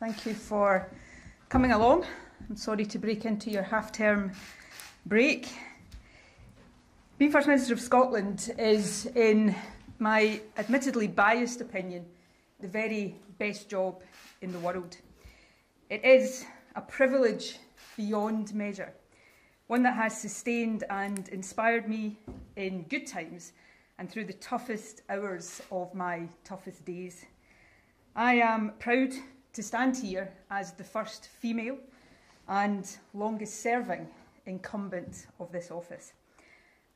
Thank you for coming along. I'm sorry to break into your half term break. Being First Minister of Scotland is, in my admittedly biased opinion, the very best job in the world. It is a privilege beyond measure, one that has sustained and inspired me in good times and through the toughest hours of my toughest days. I am proud to stand here as the first female and longest serving incumbent of this office.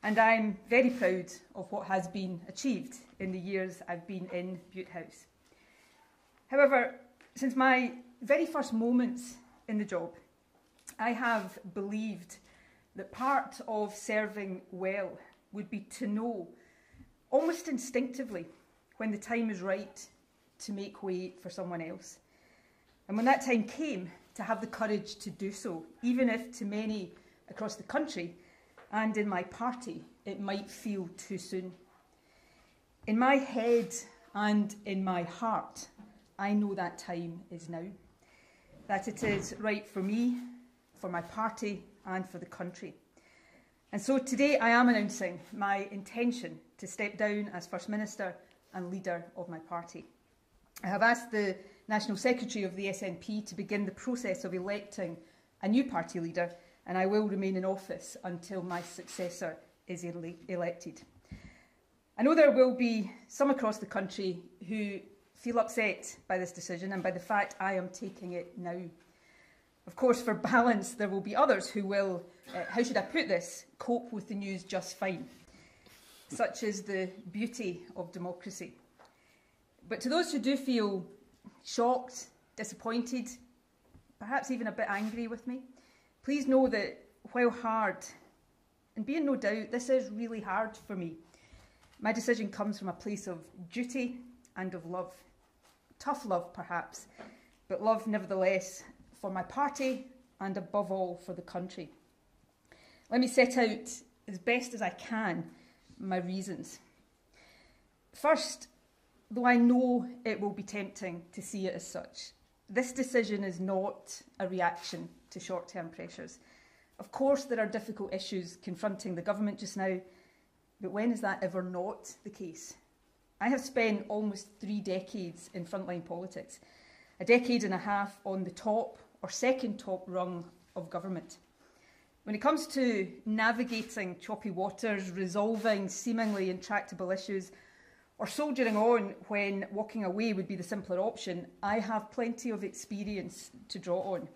And I'm very proud of what has been achieved in the years I've been in Bute House. However, since my very first moments in the job, I have believed that part of serving well would be to know, almost instinctively, when the time is right to make way for someone else. And when that time came, to have the courage to do so, even if to many across the country and in my party it might feel too soon. In my head and in my heart, I know that time is now. That it is right for me, for my party, and for the country. And so today I am announcing my intention to step down as First Minister and leader of my party. I have asked the National Secretary of the SNP to begin the process of electing a new party leader, and I will remain in office until my successor is ele elected. I know there will be some across the country who feel upset by this decision and by the fact I am taking it now. Of course, for balance, there will be others who will, uh, how should I put this, cope with the news just fine. Such is the beauty of democracy. But to those who do feel shocked, disappointed, perhaps even a bit angry with me, please know that while hard, and be in no doubt, this is really hard for me. My decision comes from a place of duty and of love. Tough love, perhaps, but love nevertheless for my party and above all for the country. Let me set out as best as I can my reasons. First, though I know it will be tempting to see it as such, this decision is not a reaction to short term pressures. Of course, there are difficult issues confronting the government just now, but when is that ever not the case? I have spent almost three decades in frontline politics, a decade and a half on the top or second top rung of government. When it comes to navigating choppy waters, resolving seemingly intractable issues, or soldiering on when walking away would be the simpler option, I have plenty of experience to draw on.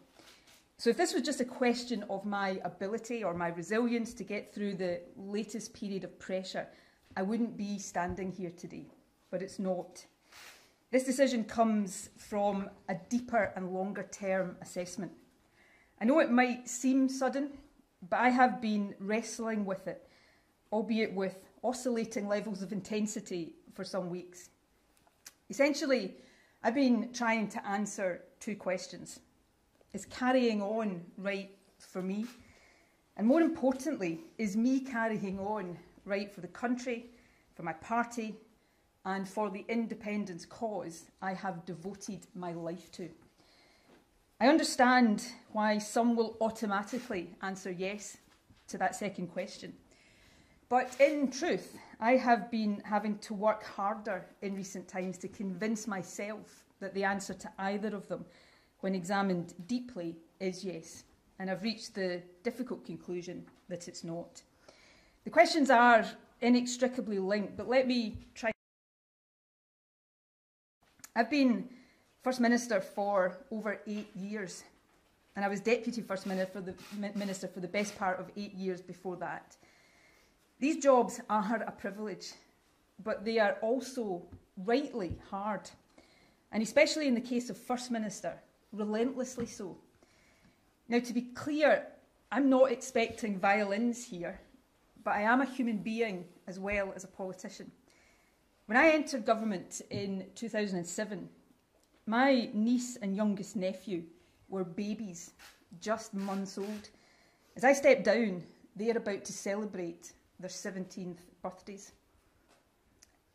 So if this was just a question of my ability or my resilience to get through the latest period of pressure, I wouldn't be standing here today. But it's not. This decision comes from a deeper and longer term assessment. I know it might seem sudden, but I have been wrestling with it, albeit with oscillating levels of intensity for some weeks. Essentially, I've been trying to answer two questions. Is carrying on right for me? And more importantly, is me carrying on right for the country, for my party, and for the independence cause I have devoted my life to? I understand why some will automatically answer yes to that second question. But in truth, I have been having to work harder in recent times to convince myself that the answer to either of them, when examined deeply, is yes. And I've reached the difficult conclusion that it's not. The questions are inextricably linked, but let me try. I've been First Minister for over eight years, and I was Deputy First Minister for the, Minister for the best part of eight years before that. These jobs are a privilege, but they are also rightly hard, and especially in the case of First Minister, relentlessly so. Now, to be clear, I'm not expecting violins here, but I am a human being as well as a politician. When I entered government in 2007, my niece and youngest nephew were babies, just months old. As I stepped down, they are about to celebrate their 17th birthdays.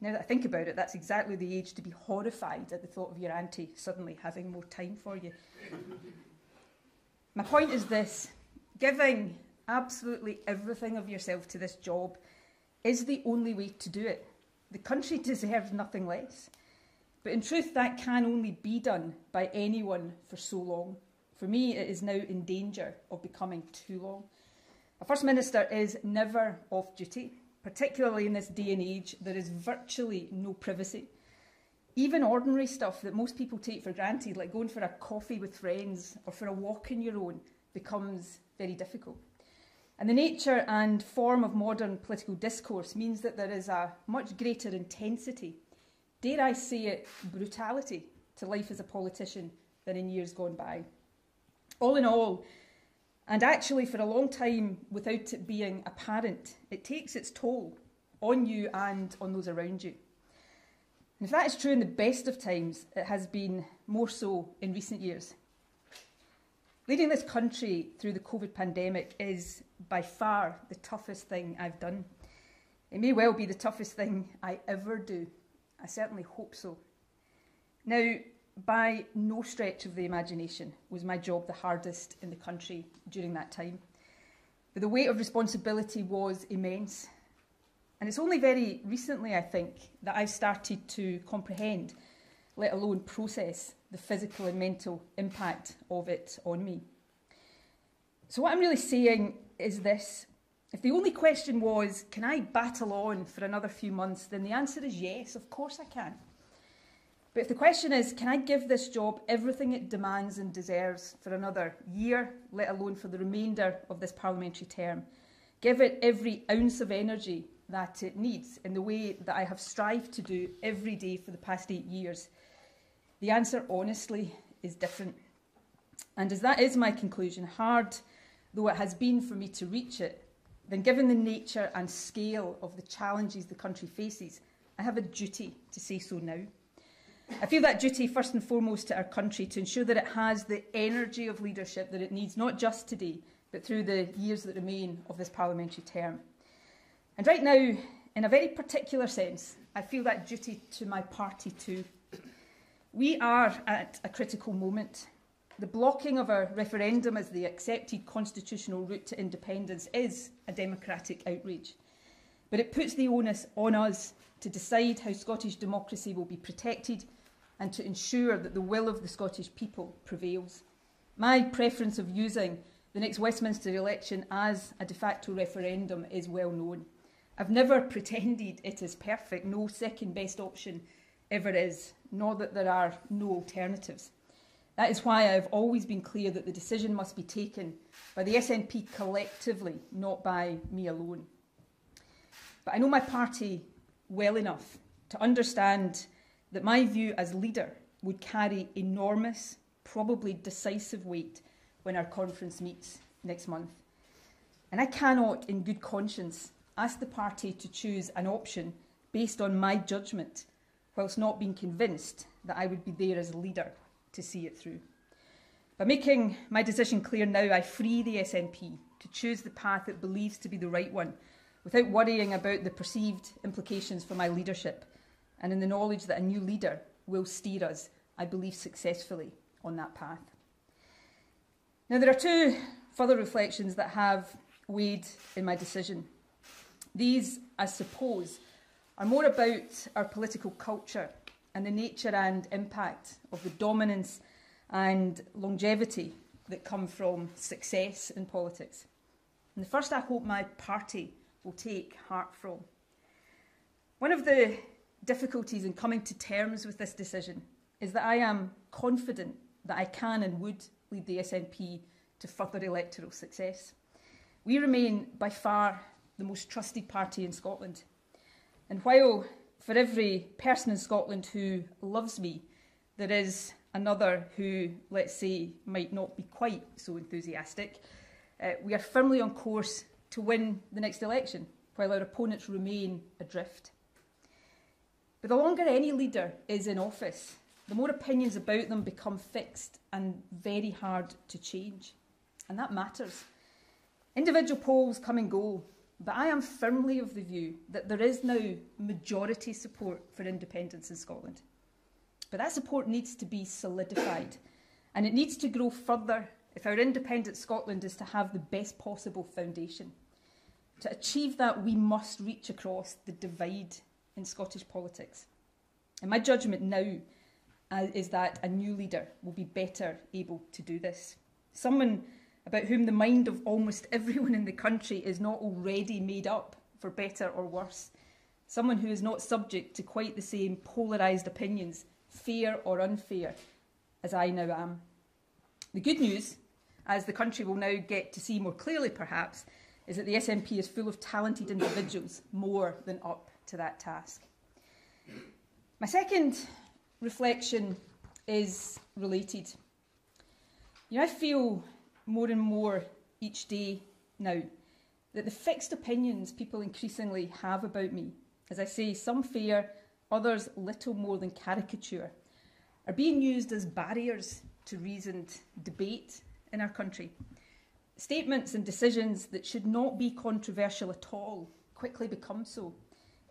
Now that I think about it, that's exactly the age to be horrified at the thought of your auntie suddenly having more time for you. My point is this giving absolutely everything of yourself to this job is the only way to do it. The country deserves nothing less. But in truth, that can only be done by anyone for so long. For me, it is now in danger of becoming too long. A First Minister is never off duty, particularly in this day and age. There is virtually no privacy. Even ordinary stuff that most people take for granted, like going for a coffee with friends or for a walk on your own, becomes very difficult. And the nature and form of modern political discourse means that there is a much greater intensity, dare I say it, brutality to life as a politician than in years gone by. All in all, and actually for a long time without it being apparent, it takes its toll on you and on those around you. And if that is true in the best of times, it has been more so in recent years. Leading this country through the COVID pandemic is by far the toughest thing I've done. It may well be the toughest thing I ever do. I certainly hope so. Now, by no stretch of the imagination was my job the hardest in the country during that time. But the weight of responsibility was immense. And it's only very recently, I think, that I've started to comprehend let alone process the physical and mental impact of it on me. So, what I'm really saying is this if the only question was, can I battle on for another few months, then the answer is yes, of course I can. But if the question is, can I give this job everything it demands and deserves for another year, let alone for the remainder of this parliamentary term? Give it every ounce of energy that it needs in the way that I have strived to do every day for the past eight years? The answer, honestly, is different. And as that is my conclusion, hard though it has been for me to reach it, then given the nature and scale of the challenges the country faces, I have a duty to say so now. I feel that duty first and foremost to our country to ensure that it has the energy of leadership that it needs, not just today, but through the years that remain of this parliamentary term. And right now, in a very particular sense, I feel that duty to my party too. We are at a critical moment. The blocking of a referendum as the accepted constitutional route to independence is a democratic outrage. But it puts the onus on us to decide how Scottish democracy will be protected and to ensure that the will of the Scottish people prevails. My preference of using the next Westminster election as a de facto referendum is well known. I've never pretended it is perfect, no second best option ever is, nor that there are no alternatives. That is why I have always been clear that the decision must be taken by the SNP collectively, not by me alone. But I know my party well enough to understand that my view as leader would carry enormous, probably decisive weight when our conference meets next month. And I cannot, in good conscience, ask the party to choose an option based on my judgment whilst not being convinced that I would be there as a leader to see it through. By making my decision clear now, I free the SNP to choose the path it believes to be the right one without worrying about the perceived implications for my leadership and in the knowledge that a new leader will steer us, I believe, successfully on that path. Now, there are two further reflections that have weighed in my decision. These, I suppose, are more about our political culture and the nature and impact of the dominance and longevity that come from success in politics. And the first I hope my party will take heart from. One of the difficulties in coming to terms with this decision is that I am confident that I can and would lead the SNP to further electoral success. We remain by far the most trusted party in Scotland. And while for every person in Scotland who loves me, there is another who, let's say, might not be quite so enthusiastic, uh, we are firmly on course to win the next election, while our opponents remain adrift. But the longer any leader is in office, the more opinions about them become fixed and very hard to change. And that matters. Individual polls come and go, but I am firmly of the view that there is now majority support for independence in Scotland. But that support needs to be solidified and it needs to grow further if our independent Scotland is to have the best possible foundation. To achieve that, we must reach across the divide in Scottish politics. And my judgment now uh, is that a new leader will be better able to do this. Someone about whom the mind of almost everyone in the country is not already made up, for better or worse. Someone who is not subject to quite the same polarised opinions, fair or unfair, as I now am. The good news, as the country will now get to see more clearly perhaps, is that the SNP is full of talented individuals, more than up to that task. My second reflection is related. You know, I feel more and more each day now that the fixed opinions people increasingly have about me, as I say, some fair, others little more than caricature, are being used as barriers to reasoned debate in our country. Statements and decisions that should not be controversial at all quickly become so.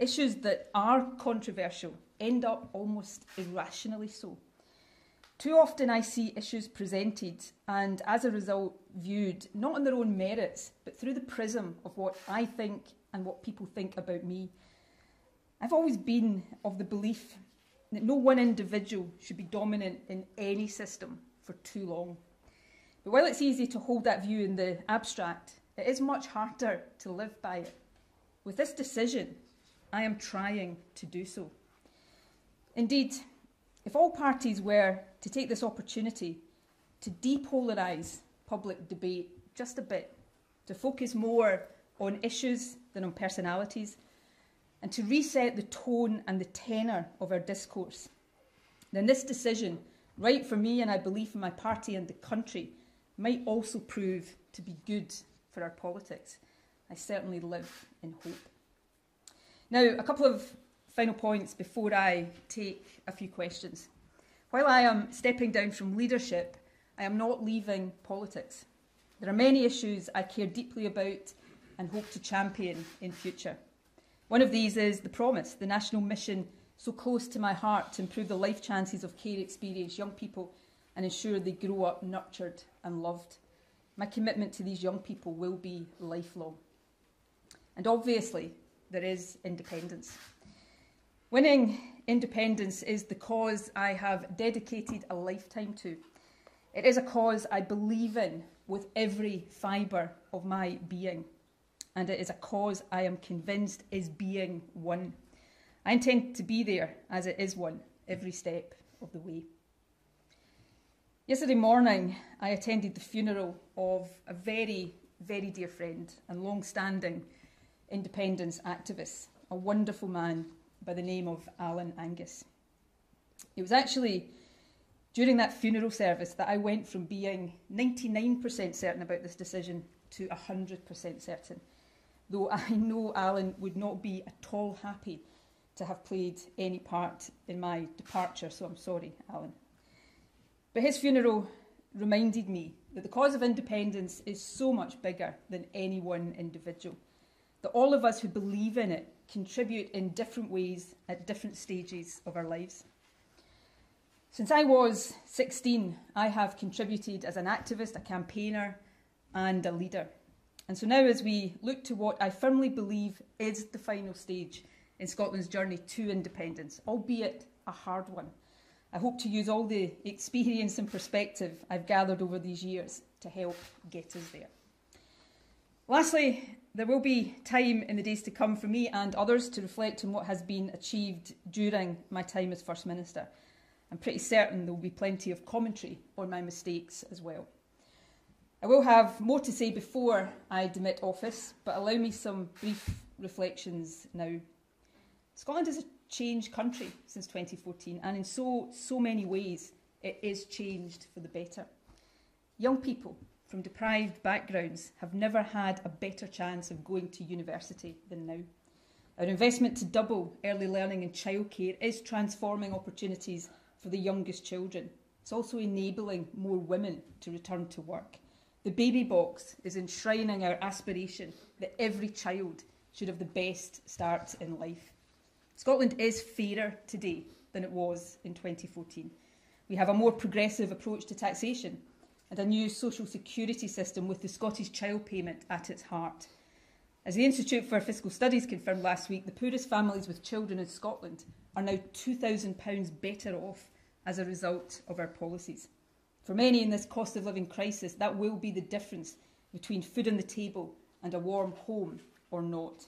Issues that are controversial end up almost irrationally so. Too often I see issues presented and as a result viewed not on their own merits but through the prism of what I think and what people think about me. I've always been of the belief that no one individual should be dominant in any system for too long. But while it's easy to hold that view in the abstract, it is much harder to live by it. With this decision, I am trying to do so. Indeed, if all parties were to take this opportunity to depolarise public debate just a bit, to focus more on issues than on personalities, and to reset the tone and the tenor of our discourse, then this decision, right for me and I believe for my party and the country, might also prove to be good for our politics. I certainly live in hope. Now, a couple of final points before I take a few questions. While I am stepping down from leadership, I am not leaving politics. There are many issues I care deeply about and hope to champion in future. One of these is the promise, the national mission so close to my heart to improve the life chances of care experienced young people and ensure they grow up nurtured and loved. My commitment to these young people will be lifelong. And obviously, there is independence. Winning independence is the cause I have dedicated a lifetime to. It is a cause I believe in with every fibre of my being, and it is a cause I am convinced is being won. I intend to be there as it is won every step of the way. Yesterday morning, I attended the funeral of a very, very dear friend and long standing independence activist, a wonderful man by the name of Alan Angus. It was actually during that funeral service that I went from being 99% certain about this decision to 100% certain, though I know Alan would not be at all happy to have played any part in my departure, so I'm sorry, Alan. But his funeral reminded me that the cause of independence is so much bigger than any one individual, that all of us who believe in it contribute in different ways at different stages of our lives. Since I was 16, I have contributed as an activist, a campaigner, and a leader. And so now, as we look to what I firmly believe is the final stage in Scotland's journey to independence, albeit a hard one, I hope to use all the experience and perspective I've gathered over these years to help get us there. Lastly, there will be time in the days to come for me and others to reflect on what has been achieved during my time as First Minister. I'm pretty certain there will be plenty of commentary on my mistakes as well. I will have more to say before I demit office, but allow me some brief reflections now. Scotland is a changed country since 2014, and in so, so many ways, it is changed for the better. Young people from deprived backgrounds have never had a better chance of going to university than now. Our investment to double early learning and childcare is transforming opportunities for the youngest children. It's also enabling more women to return to work. The baby box is enshrining our aspiration that every child should have the best start in life. Scotland is fairer today than it was in 2014. We have a more progressive approach to taxation and a new social security system with the Scottish Child Payment at its heart. As the Institute for Fiscal Studies confirmed last week, the poorest families with children in Scotland are now £2,000 better off as a result of our policies. For many in this cost of living crisis, that will be the difference between food on the table and a warm home or not.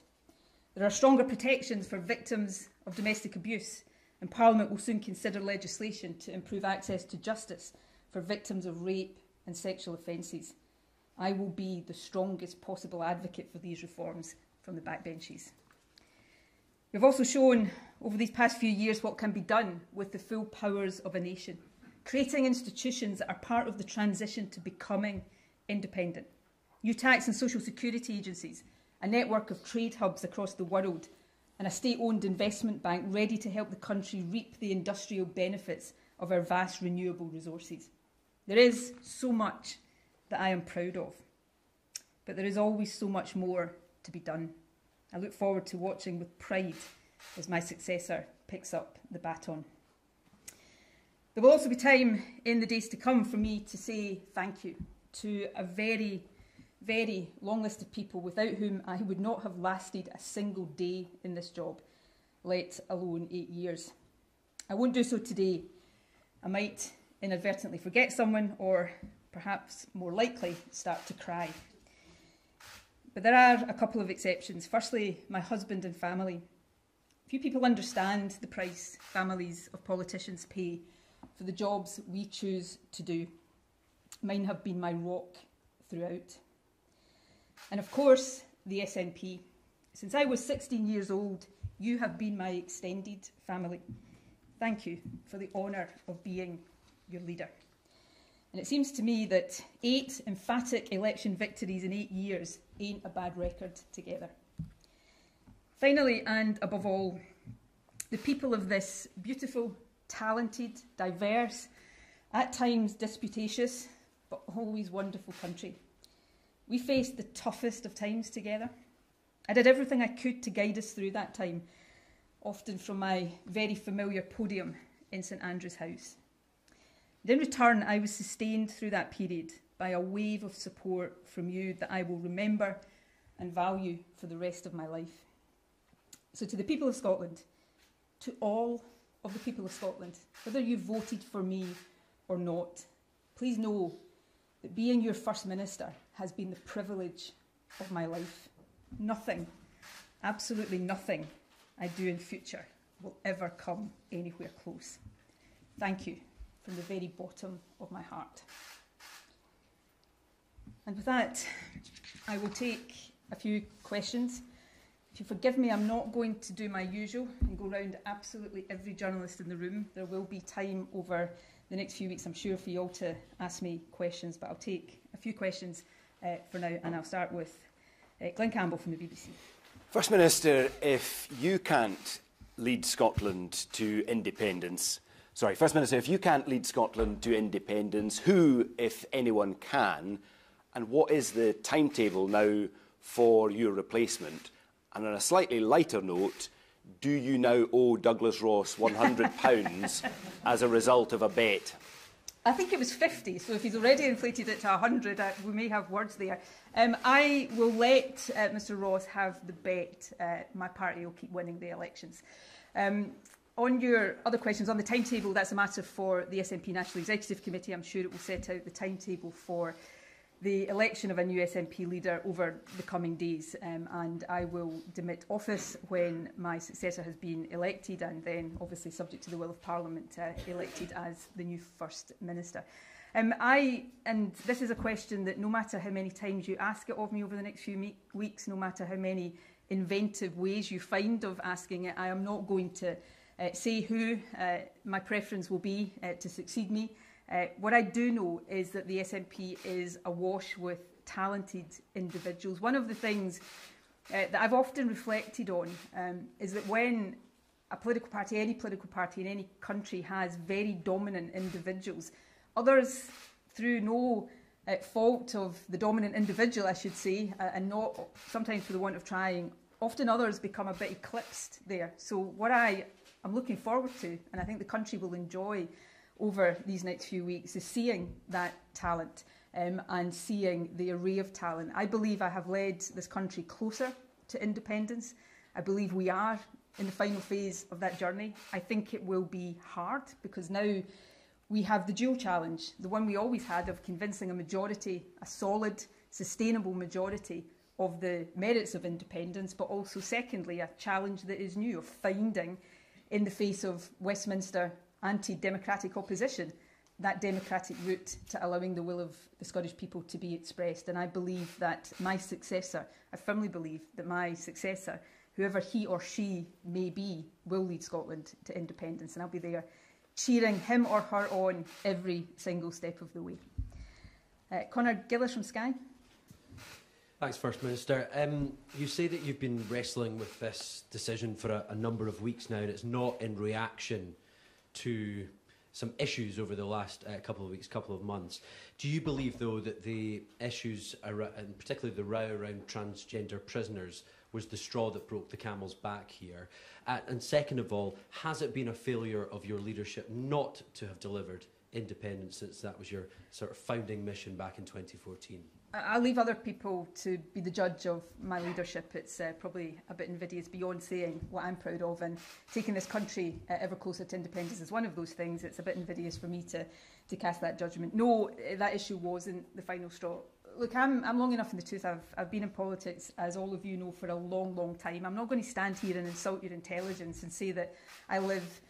There are stronger protections for victims of domestic abuse, and Parliament will soon consider legislation to improve access to justice for victims of rape and sexual offences. I will be the strongest possible advocate for these reforms from the backbenches. We've also shown over these past few years what can be done with the full powers of a nation, creating institutions that are part of the transition to becoming independent. New tax and social security agencies, a network of trade hubs across the world, and a state owned investment bank ready to help the country reap the industrial benefits of our vast renewable resources. There is so much that I am proud of. But there is always so much more to be done. I look forward to watching with pride as my successor picks up the baton. There will also be time in the days to come for me to say thank you to a very, very long list of people without whom I would not have lasted a single day in this job, let alone eight years. I won't do so today. I might inadvertently forget someone or perhaps more likely start to cry. But there are a couple of exceptions. Firstly, my husband and family. Few people understand the price families of politicians pay for the jobs we choose to do. Mine have been my rock throughout. And of course, the SNP. Since I was 16 years old, you have been my extended family. Thank you for the honour of being your leader. And it seems to me that eight emphatic election victories in eight years ain't a bad record together. Finally, and above all, the people of this beautiful, talented, diverse, at times disputatious, but always wonderful country. We faced the toughest of times together. I did everything I could to guide us through that time, often from my very familiar podium in St Andrew's House. In return, I was sustained through that period by a wave of support from you that I will remember and value for the rest of my life. So, to the people of Scotland, to all of the people of Scotland, whether you voted for me or not, please know that being your First Minister has been the privilege of my life. Nothing, absolutely nothing I do in future will ever come anywhere close. Thank you from the very bottom of my heart. And with that, I will take a few questions. If you forgive me, I'm not going to do my usual and go round absolutely every journalist in the room. There will be time over the next few weeks, I'm sure, for you all to ask me questions, but I'll take a few questions uh, for now, and I'll start with uh, Glenn Campbell from the BBC. First Minister, if you can't lead Scotland to independence, Sorry, First Minister, if you can't lead Scotland to independence, who, if anyone, can? And what is the timetable now for your replacement? And on a slightly lighter note, do you now owe Douglas Ross £100 as a result of a bet? I think it was 50, so if he's already inflated it to 100, uh, we may have words there. Um, I will let uh, Mr Ross have the bet. Uh, my party will keep winning the elections. Um, on your other questions, on the timetable, that's a matter for the SNP National Executive Committee. I'm sure it will set out the timetable for the election of a new SNP leader over the coming days um, and I will demit office when my successor has been elected and then obviously subject to the will of Parliament uh, elected as the new First Minister. Um, I, and this is a question that no matter how many times you ask it of me over the next few weeks, no matter how many inventive ways you find of asking it, I am not going to say who uh, my preference will be uh, to succeed me. Uh, what I do know is that the SNP is awash with talented individuals. One of the things uh, that I've often reflected on um, is that when a political party, any political party in any country has very dominant individuals, others, through no fault of the dominant individual, I should say, uh, and not sometimes for the want of trying. Often others become a bit eclipsed there. So what I am looking forward to, and I think the country will enjoy over these next few weeks, is seeing that talent um, and seeing the array of talent. I believe I have led this country closer to independence. I believe we are in the final phase of that journey. I think it will be hard because now we have the dual challenge, the one we always had of convincing a majority, a solid, sustainable majority of the merits of independence, but also, secondly, a challenge that is new of finding, in the face of Westminster anti democratic opposition, that democratic route to allowing the will of the Scottish people to be expressed. And I believe that my successor, I firmly believe that my successor, whoever he or she may be, will lead Scotland to independence. And I'll be there cheering him or her on every single step of the way. Uh, Connor Gillies from Sky. Thanks, First Minister. Um, you say that you've been wrestling with this decision for a, a number of weeks now, and it's not in reaction to some issues over the last uh, couple of weeks, couple of months. Do you believe, though, that the issues, and particularly the row around transgender prisoners, was the straw that broke the camel's back here? Uh, and second of all, has it been a failure of your leadership not to have delivered independence since that was your sort of founding mission back in 2014? I'll leave other people to be the judge of my leadership. It's uh, probably a bit invidious beyond saying what I'm proud of, and taking this country uh, ever closer to independence is one of those things. It's a bit invidious for me to, to cast that judgment. No, uh, that issue wasn't the final straw. Look, I'm, I'm long enough in the tooth. I've, I've been in politics, as all of you know, for a long, long time. I'm not going to stand here and insult your intelligence and say that I live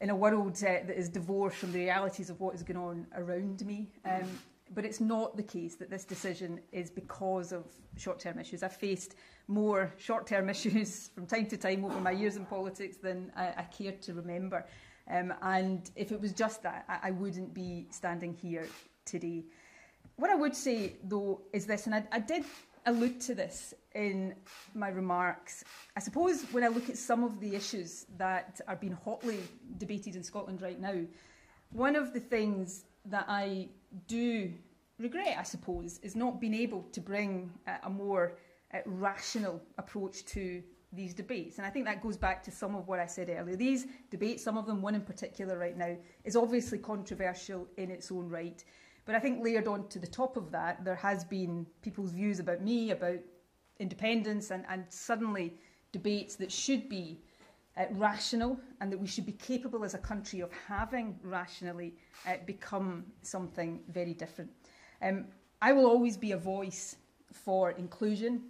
in a world uh, that is divorced from the realities of what is going on around me. Um, but it's not the case that this decision is because of short-term issues. I've faced more short-term issues from time to time over my years in politics than I, I care to remember. Um, and if it was just that, I, I wouldn't be standing here today. What I would say, though, is this, and I, I did allude to this in my remarks. I suppose when I look at some of the issues that are being hotly debated in Scotland right now, one of the things that I do regret, I suppose, is not being able to bring uh, a more uh, rational approach to these debates. And I think that goes back to some of what I said earlier. These debates, some of them, one in particular right now, is obviously controversial in its own right. But I think layered on to the top of that, there has been people's views about me, about independence, and, and suddenly debates that should be uh, rational and that we should be capable as a country of having rationally uh, become something very different. Um, I will always be a voice for inclusion,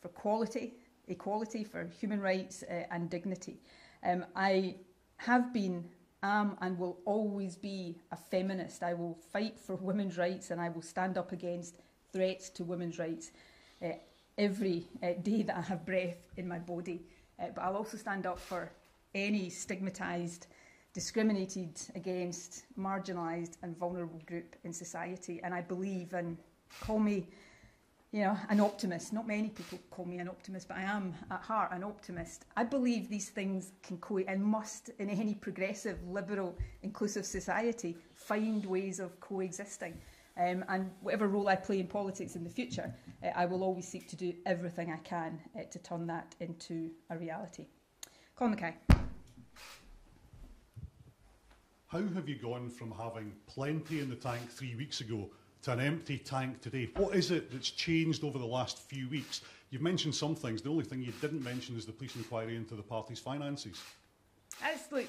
for quality, equality, for human rights uh, and dignity. Um, I have been, am, and will always be a feminist. I will fight for women's rights and I will stand up against threats to women's rights uh, every uh, day that I have breath in my body. Uh, but I'll also stand up for any stigmatised, discriminated against, marginalised and vulnerable group in society. And I believe, and call me, you know, an optimist. Not many people call me an optimist, but I am at heart an optimist. I believe these things can co and must, in any progressive, liberal, inclusive society, find ways of coexisting. Um, and whatever role I play in politics in the future, uh, I will always seek to do everything I can uh, to turn that into a reality. Colin Mackay. How have you gone from having plenty in the tank three weeks ago to an empty tank today? What is it that's changed over the last few weeks? You've mentioned some things. The only thing you didn't mention is the police inquiry into the party's finances. As, look,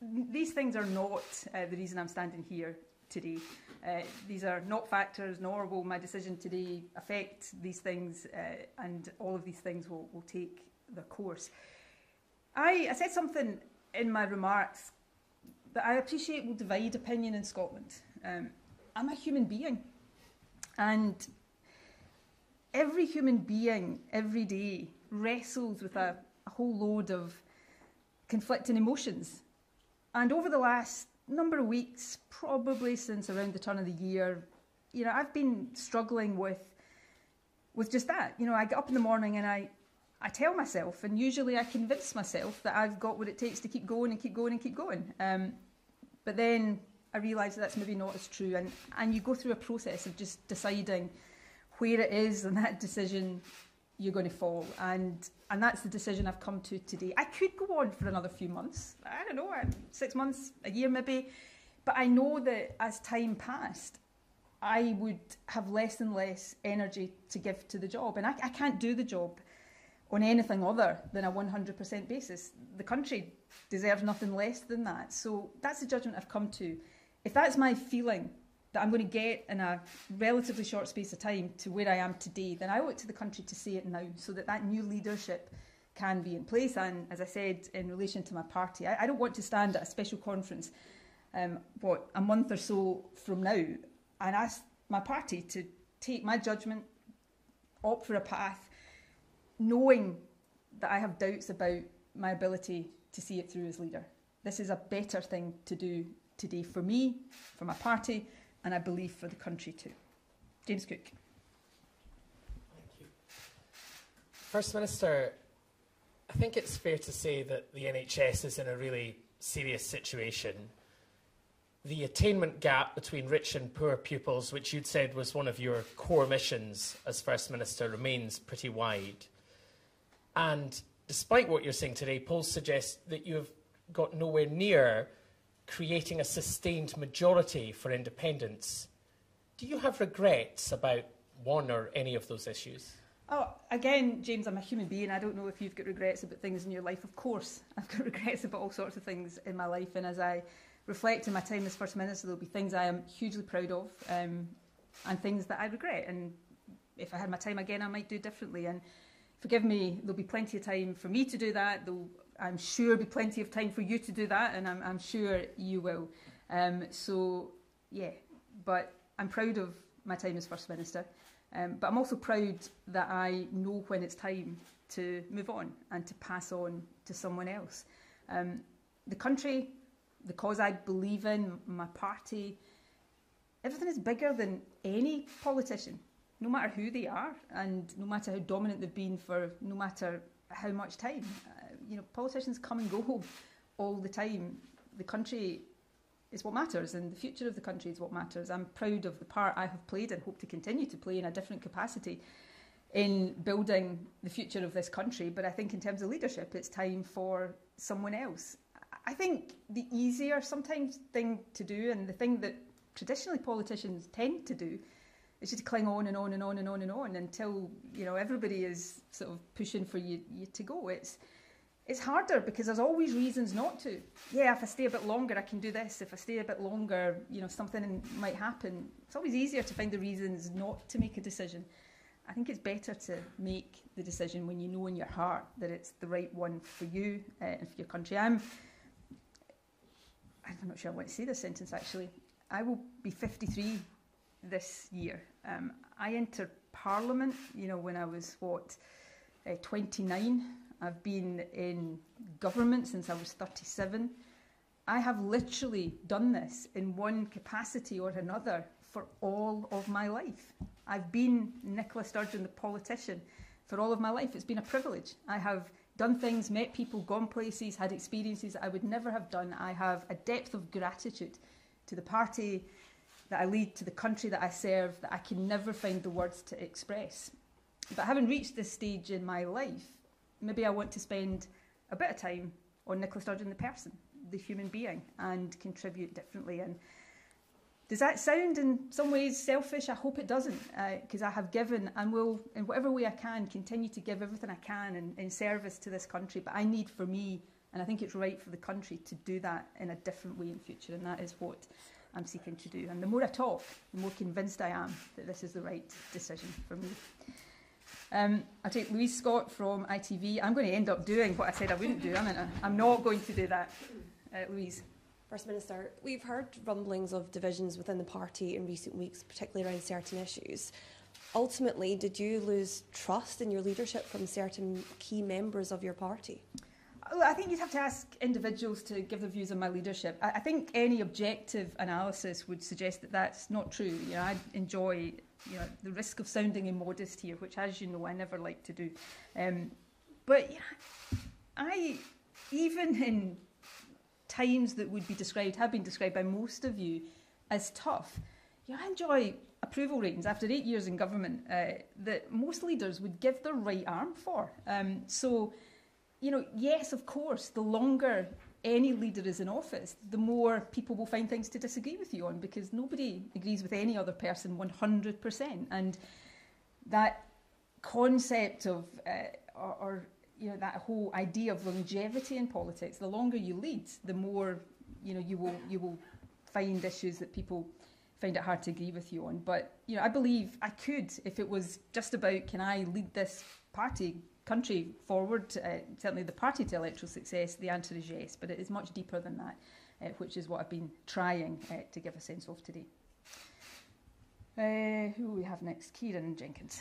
these things are not uh, the reason I'm standing here today. Uh, these are not factors, nor will my decision today affect these things, uh, and all of these things will, will take their course. I, I said something in my remarks that I appreciate will divide opinion in Scotland. Um, I'm a human being, and every human being every day wrestles with a, a whole load of conflicting emotions. And over the last number of weeks, probably since around the turn of the year, you know, I've been struggling with with just that. You know, I get up in the morning and I I tell myself, and usually I convince myself that I've got what it takes to keep going and keep going and keep going. Um, but then I realise that that's maybe not as true. And, and you go through a process of just deciding where it is and that decision you're going to fall. And, and that's the decision I've come to today. I could go on for another few months. I don't know, um, six months, a year maybe. But I know that as time passed, I would have less and less energy to give to the job. And I, I can't do the job on anything other than a 100% basis. The country deserves nothing less than that. So that's the judgment I've come to. If that's my feeling that I'm going to get in a relatively short space of time to where I am today, then I owe it to the country to say it now so that that new leadership can be in place. And as I said, in relation to my party, I, I don't want to stand at a special conference, um, what, a month or so from now, and ask my party to take my judgment, opt for a path, knowing that I have doubts about my ability to see it through as leader. This is a better thing to do today for me, for my party, and I believe for the country too. James Cook. Thank you. First Minister, I think it's fair to say that the NHS is in a really serious situation. The attainment gap between rich and poor pupils, which you'd said was one of your core missions as First Minister, remains pretty wide. And despite what you're saying today, polls suggest that you have got nowhere near creating a sustained majority for independence. Do you have regrets about one or any of those issues? Oh, again, James, I'm a human being. I don't know if you've got regrets about things in your life. Of course, I've got regrets about all sorts of things in my life. And as I reflect on my time as First Minister, there'll be things I am hugely proud of um, and things that I regret. And if I had my time again, I might do differently. And forgive me, there'll be plenty of time for me to do that. There'll, I'm sure, be plenty of time for you to do that, and I'm, I'm sure you will. Um, so, yeah, but I'm proud of my time as First Minister. Um, but I'm also proud that I know when it's time to move on and to pass on to someone else. Um, the country, the cause I believe in, my party, everything is bigger than any politician no matter who they are and no matter how dominant they've been for no matter how much time. You know, politicians come and go all the time. The country is what matters and the future of the country is what matters. I'm proud of the part I have played and hope to continue to play in a different capacity in building the future of this country. But I think in terms of leadership, it's time for someone else. I think the easier sometimes thing to do and the thing that traditionally politicians tend to do is just cling on and on and on and on and on until you know everybody is sort of pushing for you, you to go. It's it's harder because there's always reasons not to. Yeah, if I stay a bit longer, I can do this. If I stay a bit longer, you know, something might happen. It's always easier to find the reasons not to make a decision. I think it's better to make the decision when you know in your heart that it's the right one for you uh, and for your country. I'm, I'm not sure I want to say this sentence actually. I will be 53 this year. Um, I entered Parliament, you know, when I was, what, uh, 29. I've been in government since I was 37. I have literally done this in one capacity or another for all of my life. I've been Nicola Sturgeon, the politician, for all of my life. It's been a privilege. I have done things, met people, gone places, had experiences that I would never have done. I have a depth of gratitude to the party that I lead, to the country that I serve, that I can never find the words to express. But having reached this stage in my life, maybe I want to spend a bit of time on Nicola Sturgeon, the person, the human being, and contribute differently. And does that sound in some ways selfish? I hope it doesn't, because uh, I have given and will, in whatever way I can, continue to give everything I can in, in service to this country. But I need for me, and I think it's right for the country to do that in a different way in future, and that is what I'm seeking to do. And the more I talk, the more convinced I am that this is the right decision for me. Um, I'll take Louise Scott from ITV. I'm going to end up doing what I said I wouldn't do. I'm, a, I'm not going to do that. Uh, Louise. First Minister, we've heard rumblings of divisions within the party in recent weeks, particularly around certain issues. Ultimately, did you lose trust in your leadership from certain key members of your party? I think you'd have to ask individuals to give their views on my leadership. I, I think any objective analysis would suggest that that's not true. You know, I enjoy you know, the risk of sounding immodest here, which, as you know, I never like to do. Um, but know, I, even in times that would be described, have been described by most of you as tough, I enjoy approval ratings after eight years in government uh, that most leaders would give their right arm for. Um, so, you know, yes, of course, the longer any leader is in office, the more people will find things to disagree with you on because nobody agrees with any other person 100%. And that concept of, uh, or, or you know, that whole idea of longevity in politics, the longer you lead, the more, you know, you will, you will find issues that people find it hard to agree with you on. But, you know, I believe I could if it was just about can I lead this party country forward, uh, certainly the party to electoral success, the answer is yes, but it is much deeper than that, uh, which is what I've been trying uh, to give a sense of today. Uh, who we have next? Kieran Jenkins.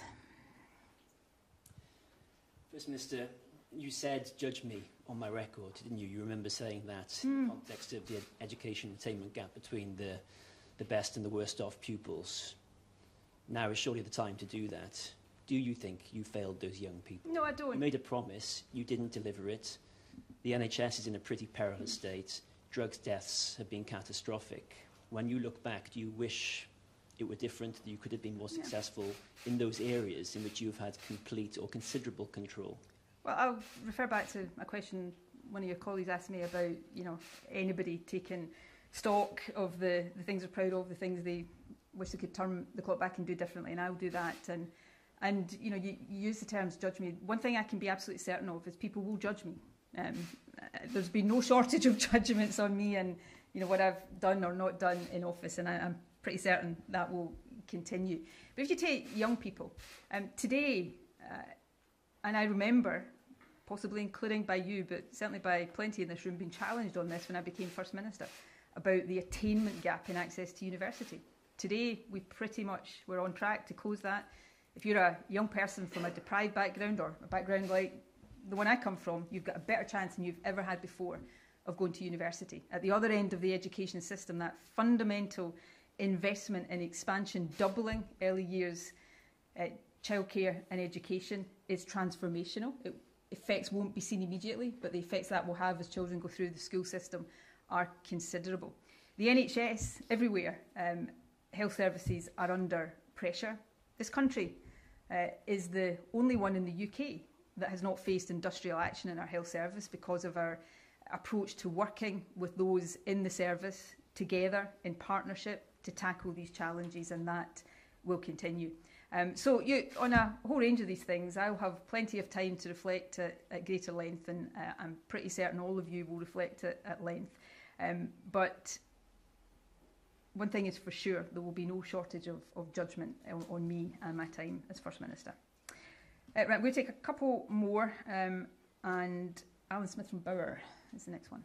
First Minister, you said, judge me on my record, didn't you? You remember saying that Mm. in the context of the ed- education attainment gap between the, the best and the worst off pupils. Now is surely the time to do that. Do you think you failed those young people? No, I don't. You made a promise, you didn't deliver it. The NHS is in a pretty perilous state. Drugs deaths have been catastrophic. When you look back, do you wish it were different, that you could have been more Yeah. successful in those areas in which you've had complete or considerable control? Well, I'll refer back to a question one of your colleagues asked me about, you know, anybody taking stock of the, the things they're proud of, the things they wish they could turn the clock back and do differently, and I'll do that. And, and you know, you, you use the terms judge me. One thing I can be absolutely certain of is people will judge me. Um, uh, there's been no shortage of judgments on me and, you know, what I've done or not done in office, and I, I'm pretty certain that will continue. But if you take young people, um, today, uh, and I remember, possibly including by you, but certainly by plenty in this room, being challenged on this when I became First Minister about the attainment gap in access to university. Today, we pretty much we're on track to close that. If you're a young person from a deprived background or a background like the one I come from, you've got a better chance than you've ever had before of going to university. At the other end of the education system, that fundamental investment in expansion, doubling early years uh, childcare and education is transformational. It, effects won't be seen immediately, but the effects that will have as children go through the school system are considerable. The NHS everywhere, um, health services are under pressure. This country uh, is the only one in the UK that has not faced industrial action in our health service because of our approach to working with those in the service together in partnership to tackle these challenges, and that will continue. Um, so, you, on a whole range of these things, I'll have plenty of time to reflect at, at greater length, and uh, I'm pretty certain all of you will reflect at, at length. Um, but one thing is for sure, there will be no shortage of, of judgment on, on me and my time as First Minister. Uh, right, we'll take a couple more, um, and Alan Smith from Bauer is the next one.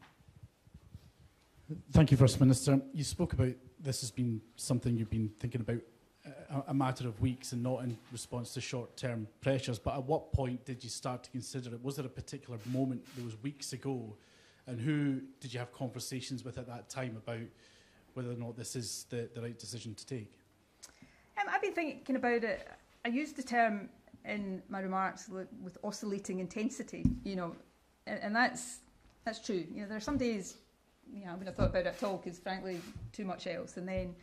Thank you, First Minister. You spoke about this has been something you've been thinking about uh, a, a matter of weeks and not in response to short-term pressures. But at what point did you start to consider it? Was there a particular moment those weeks ago, and who did you have conversations with at that time about whether or not this is the, the right decision to take? Um, I've been thinking about it. I used the term in my remarks with oscillating intensity, you know, and, and that's that's true. You know, there are some days, you know, I wouldn't have thought about it at all because, frankly, too much else. And then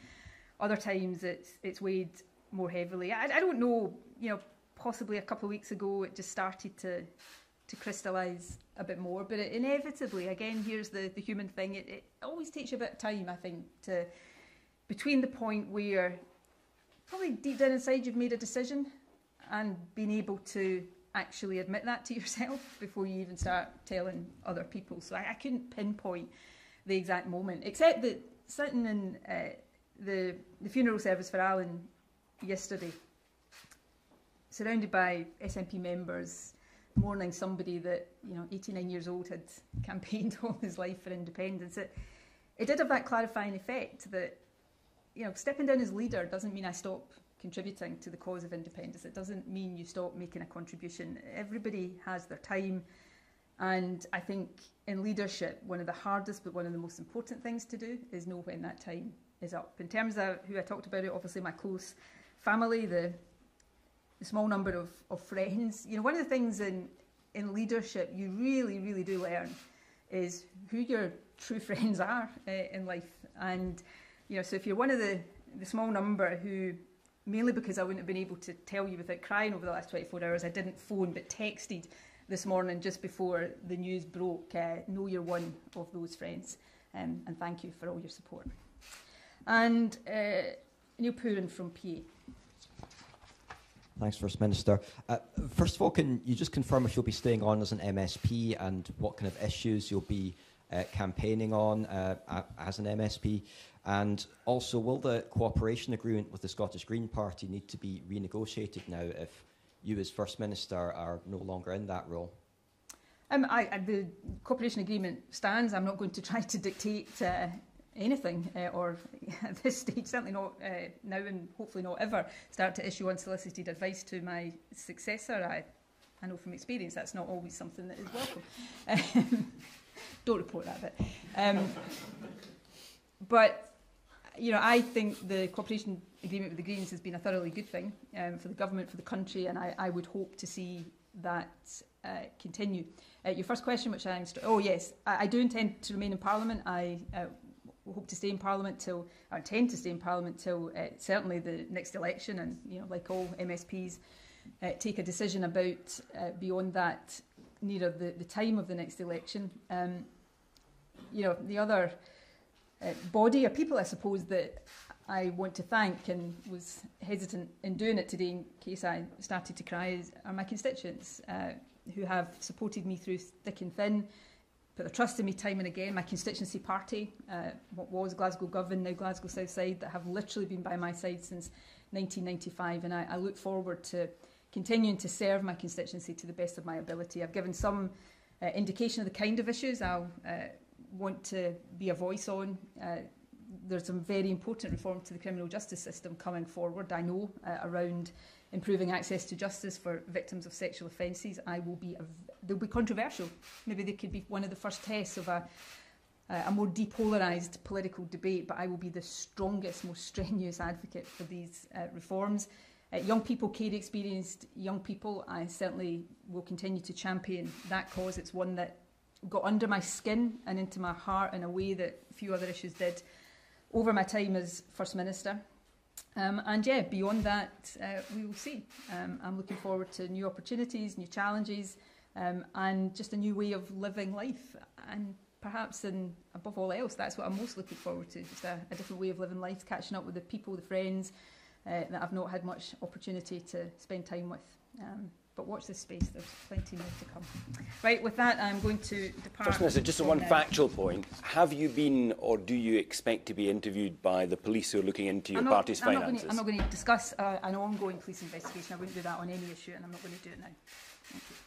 other times it's it's weighed more heavily. I, I don't know, you know, possibly a couple of weeks ago it just started to to crystallise a bit more, but it inevitably, again, here's the the human thing. It, it always takes you a bit of time, I think, to between the point where probably deep down inside you've made a decision and being able to actually admit that to yourself before you even start telling other people. So I, I couldn't pinpoint the exact moment, except that sitting in uh, the, the funeral service for Alan yesterday, surrounded by SNP members mourning somebody that, you know, 89 years old had campaigned all his life for independence, it, it did have that clarifying effect that you know, stepping down as leader doesn't mean I stop contributing to the cause of independence. It doesn't mean you stop making a contribution. Everybody has their time. And I think in leadership, one of the hardest but one of the most important things to do is know when that time is up. In terms of who I talked about it, obviously my close family, the, the small number of, of friends. You know, one of the things in, in leadership you really, really do learn is who your true friends are uh, in life. And, you know, so if you're one of the, the small number who, mainly because I wouldn't have been able to tell you without crying over the last 24 hours, I didn't phone but texted this morning just before the news broke, uh, know you're one of those friends. Um, and thank you for all your support. And uh, Neil Pooran from PA. Thanks, First Minister. Uh, first of all, can you just confirm if you'll be staying on as an MSP and what kind of issues you'll be uh, campaigning on uh, as an MSP? And also, will the cooperation agreement with the Scottish Green Party need to be renegotiated now if you, as First Minister, are no longer in that role? Um, I, I, the cooperation agreement stands. I'm not going to try to dictate uh, anything, uh, or at this stage, certainly not uh, now and hopefully not ever, start to issue unsolicited advice to my successor. I, I know from experience that's not always something that is welcome. Don't report that bit. Um, but, you know, I think the cooperation agreement with the Greens has been a thoroughly good thing um, for the government, for the country, and I, I would hope to see that uh, continue. Uh, your first question, which I'm... Oh, yes, I, I do intend to remain in Parliament. I uh, hope to stay in Parliament till, or intend to stay in Parliament till uh, certainly the next election, and you know, like all MSPs, uh, take a decision about uh, beyond that nearer the, the time of the next election. Um, you know, the other uh, body or people, I suppose, that I want to thank and was hesitant in doing it today in case I started to cry is, are my constituents uh, who have supported me through thick and thin, put their trust in me time and again. My constituency party, uh, what was Glasgow Govan, now Glasgow South Side, that have literally been by my side since 1995. And I, I look forward to continuing to serve my constituency to the best of my ability. I've given some uh, indication of the kind of issues I'll uh, want to be a voice on. Uh, there's some very important reform to the criminal justice system coming forward, I know, uh, around improving access to justice for victims of sexual offences. I will be, a, they'll be controversial. Maybe they could be one of the first tests of a, a more depolarised political debate, but I will be the strongest, most strenuous advocate for these uh, reforms. Uh, young people, care experienced young people, I certainly will continue to champion that cause. It's one that got under my skin and into my heart in a way that few other issues did over my time as First Minister. Um, and yeah, beyond that, uh, we will see. Um, I'm looking forward to new opportunities, new challenges, um, and just a new way of living life. And perhaps, and above all else, that's what I'm most looking forward to just a, a different way of living life, catching up with the people, the friends uh, that I've not had much opportunity to spend time with. Um, but watch this space, there's plenty more to come. Right, with that, I'm going to depart. First Minister, just on one factual point, have you been or do you expect to be interviewed by the police who are looking into your not, party's I'm finances? Not to, I'm not going to discuss uh, an ongoing police investigation. I wouldn't do that on any issue, and I'm not going to do it now. Thank you.